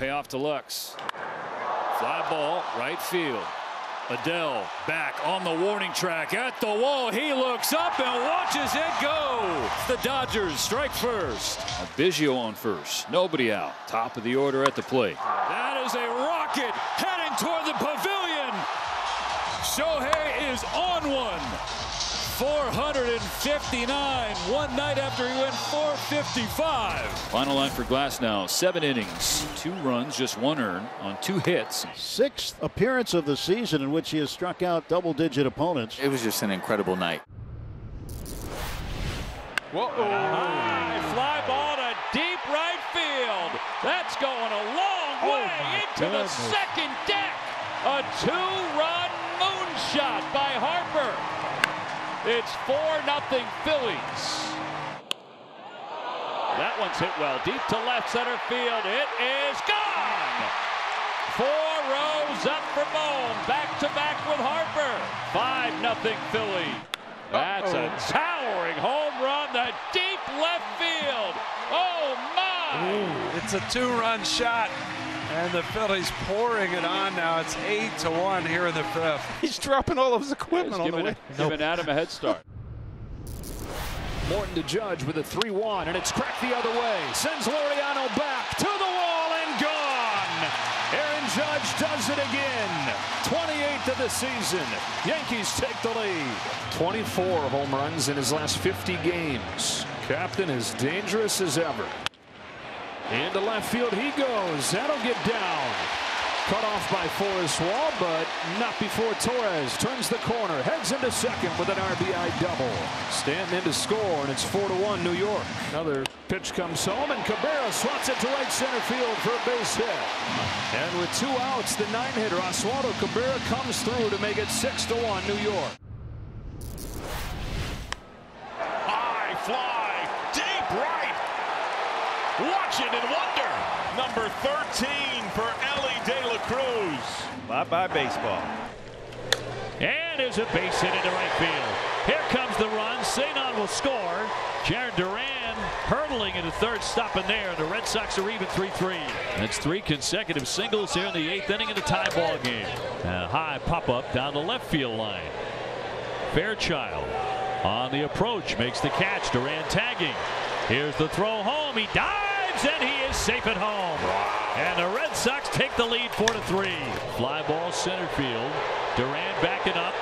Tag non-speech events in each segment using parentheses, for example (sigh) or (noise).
payoff to Lux. Fly ball, right field. Adell back on the warning track at the wall. He looks up and watches it go. The Dodgers strike first. Biggio on first. Nobody out. Top of the order at the plate. That is a rocket heading toward the pavilion. Shohei is on one. 459 one night after he went 455. Final line for Glasnow, Seven innings, two runs, just one earned on two hits. Sixth appearance of the season in which he has struck out double digit opponents. It was just an incredible night. Whoa. High fly ball to deep right field. That's going a long Oh, way into the second deck. A two-run It's 4 nothing Phillies. That one's hit well. Deep to left center field. It is gone. Four rows up for Bohm. Back to back with Harper. 5 nothing Philly. That's a towering home run. The deep left field. Oh my! It's a two-run shot, and the Phillies pouring it on now. It's eight to one here in the fifth. (laughs) He's dropping all of his equipment on the Giving, way. giving Adam a head start. Morton to Judge with a 3-1, and it's cracked the other way. Sends Laureano back to the wall and gone. Aaron Judge does it again. 28th of the season. Yankees take the lead. 24 home runs in his last 50 games. Captain as dangerous as ever. Into left field he goes. That'll get down. Cut off by Forrest Wall, but not before Torres turns the corner, heads into second with an RBI double. Stanton in to score, and it's 4 to 1 New York. Another pitch comes home, and Cabrera swats it to right center field for a base hit. And with two outs, the nine hitter Oswaldo Cabrera comes through to make it 6 to 1 New York. High fly, deep right. Watch it and wonder. Number 13 for Elly De La Cruz. Bye bye baseball. And there's a base hit into right field. Here comes the run. Sanon will score. Jarren Duran hurtling into third, stopping there. The Red Sox are even 3-3. That's three consecutive singles here in the eighth inning of the tie ball game. A high pop-up down the left field line. Fairchild on the approach makes the catch. Duran tagging. Here's the throw home. He dives and he is safe at home. And the Red Sox take the lead 4 to 3. Fly ball center field. Duran backing up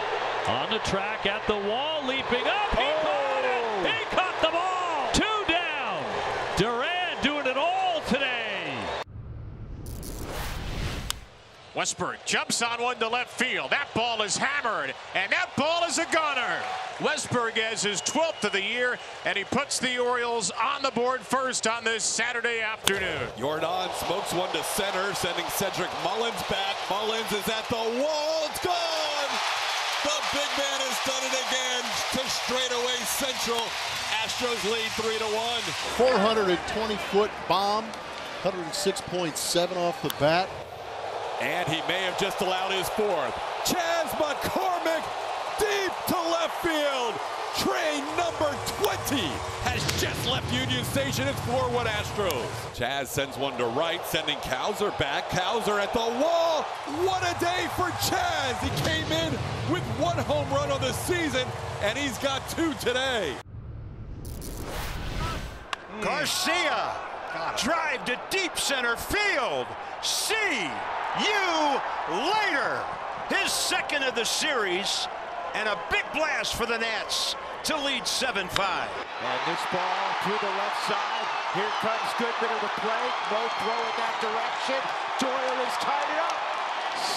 on the track at the wall, leaping up. He caught it. He caught the ball. Two down. Duran doing it all today. Westburg jumps on one to left field. That ball is hammered, and that ball is a gunner. Westburg has his 12th of the year, and he puts the Orioles on the board first on this Saturday afternoon. Yordan smokes one to center, sending Cedric Mullins back. Mullins is at the wall. It's gone. The big man has done it again to straightaway Central. Astros lead three to one. 420 foot bomb, 106.7 off the bat. And he may have just allowed his fourth. Chas McCormick deep to left field. Train number 20 has just left Union Station. It's 4-1 Astros. Chas sends one to right, sending Cowser back. Cowser at the wall. What a day for Chas. He came in with one home run on the season, and he's got two today. Garcia, drive to deep center field. See you later. His second of the series, and a big blast for the Nats to lead 7-5. And this ball through the left side. Here comes Goodman to the plate. No throw in that direction. Doyle is tied it up.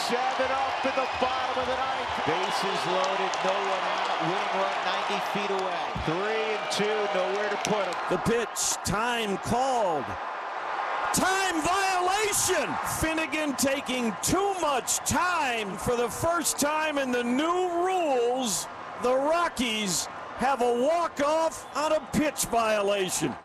Seven up in the bottom of the ninth. Bases loaded, no one out. Winning run 90 feet away. Three and two, nowhere to put him. The pitch, time called. Time violation! Finnegan taking too much time for the first time in the new rules. The Rockies have a walk-off on a pitch violation.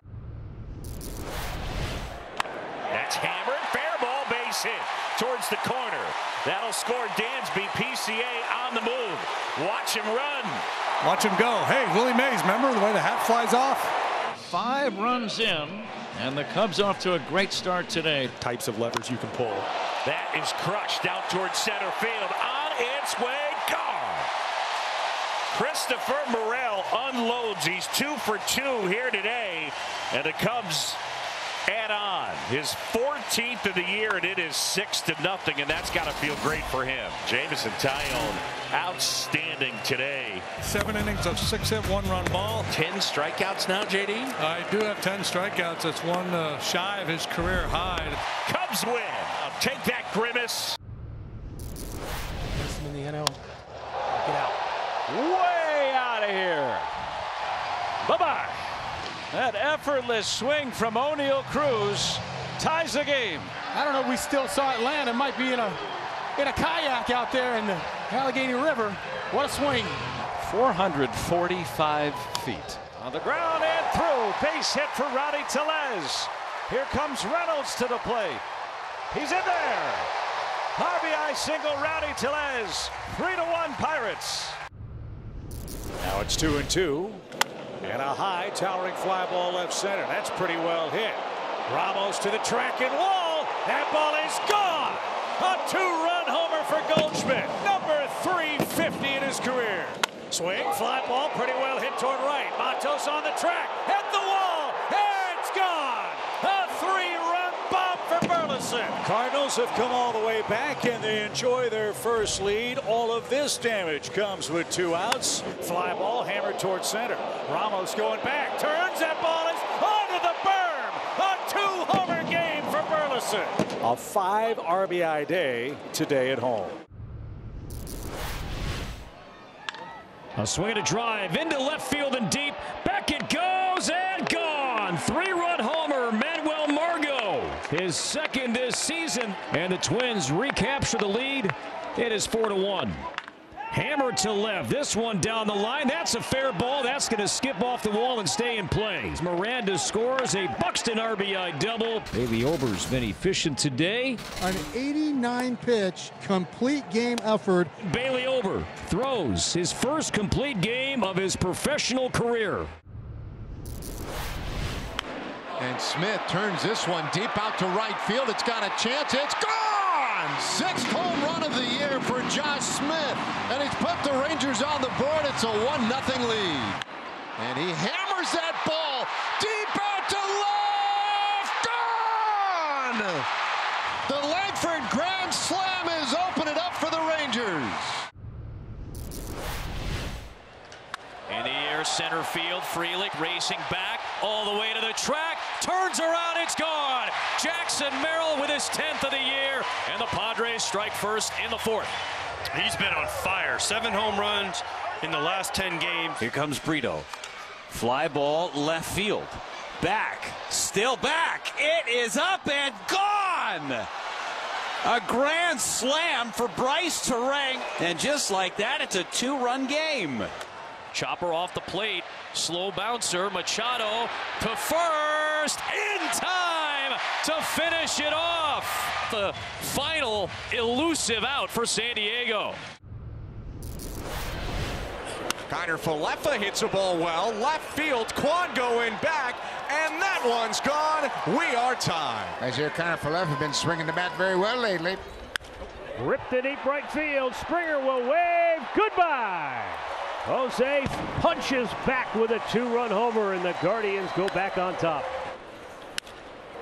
That's hammered. Fair ball base hit towards the corner. That'll score Dansby. PCA on the move. Watch him run. Watch him go. Hey, Willie Mays, remember the way the hat flies off? Five runs in And the Cubs off to a great start today. Types of levers you can pull. That is crushed out towards center field. On its way, gone. Christopher Morel unloads. He's two for two here today. And the Cubs add on his 14th of the year, and it is six to nothing, and that's got to feel great for him. Jameson Taillon, outstanding today. Seven innings of six hit, one run ball. Ten strikeouts now, JD. I do have ten strikeouts. That's one uh, shy of his career high. Cubs win. I'll take that grimace. in the NL. Get out. Way out of here. Bye-bye. That effortless swing from Oneil Cruz ties the game. I don't know if we still saw it land. It might be in a in a kayak out there in the Allegheny River. What a swing. 445 feet. On the ground and through. Base hit for Rowdy Tellez. Here comes Reynolds to the plate. He's in there. RBI single Rowdy Tellez. Three to one Pirates. Now it's two and two. And a high towering fly ball left center. That's pretty well hit. Ramos to the track and wall. That ball is gone. A two-run homer for Goldschmidt. Number 350 in his career. Swing, fly ball, pretty well hit toward right. Matos on the track, the wall, and it's gone. A three-run bomb Burleson. Cardinals have come all the way back, and they enjoy their first lead. All of this damage comes with two outs. Fly ball hammered towards center. Ramos going back, turns, that ball is onto the berm. A two-homer game for Burleson. A five RBI day today at home. A swing and a drive into left field and deep. Back it goes and gone. Homer, Margot. His second this season. And the Twins recapture the lead. It is four to one. Hammer to left. This one down the line. That's a fair ball. That's going to skip off the wall and stay in play. Miranda scores a Buxton RBI double. Bailey Ober's been efficient today. An 89 pitch complete game effort. Bailey Ober throws his first complete game of his professional career. And Smith turns this one deep out to right field. It's got a chance. It's gone! Sixth home run of the year for Josh Smith. And he's put the Rangers on the board. It's a 1 0 lead. And he hammers that ball deep out to left. Gone! The Langford Grand Slam is open it up for the Rangers. In the air, center field, Frelick racing back all the way to the track, turns around, it's gone. Jackson Merrill with his 10th of the year, and the Padres strike first in the fourth. He's been on fire. Seven home runs in the last 10 games. Here comes Brito. Fly ball left field. Back, still back. It is up and gone. A grand slam for Brice Turang. And just like that, it's a two-run game. Chopper off the plate. Slow bouncer. Machado to first in time to finish it off. The final elusive out for San Diego. Kiner Falefa hits a ball well. Left field, Kwan going back, and that one's gone. We are tied. As here, Kiner Falefa been swinging the bat very well lately. Ripped to deep right field. Springer will wave goodbye. Jose punches back with a two-run homer, and the Guardians go back on top.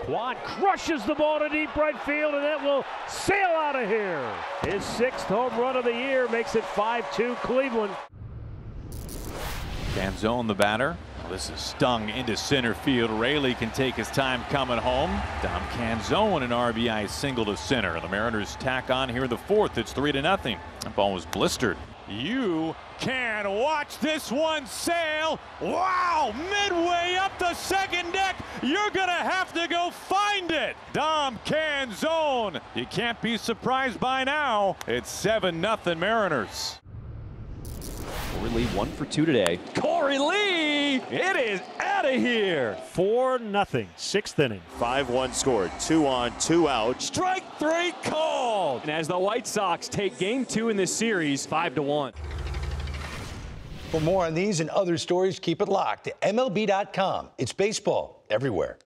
Kwan crushes the ball to deep right field, and that will sail out of here. His sixth home run of the year makes it 5-2 Cleveland. Canzone the batter. This is stung into center field. Raley can take his time coming home. Dom Canzone an RBI single to center. The Mariners tack on here in the fourth. It's three to nothing. That ball was blistered. You can watch this one sail. Wow, midway up the second deck, you're going to have to go find it. Dom Canzone. You can't be surprised by now. It's 7 nothing Mariners. Korey Lee one for two today. Korey Lee, it is out of here. 4 nothing. Sixth inning. 5-1 scored. Two on, two out. Strike three called. And as the White Sox take game two in this series, five to one. For more on these and other stories, keep it locked to MLB.com. It's baseball everywhere.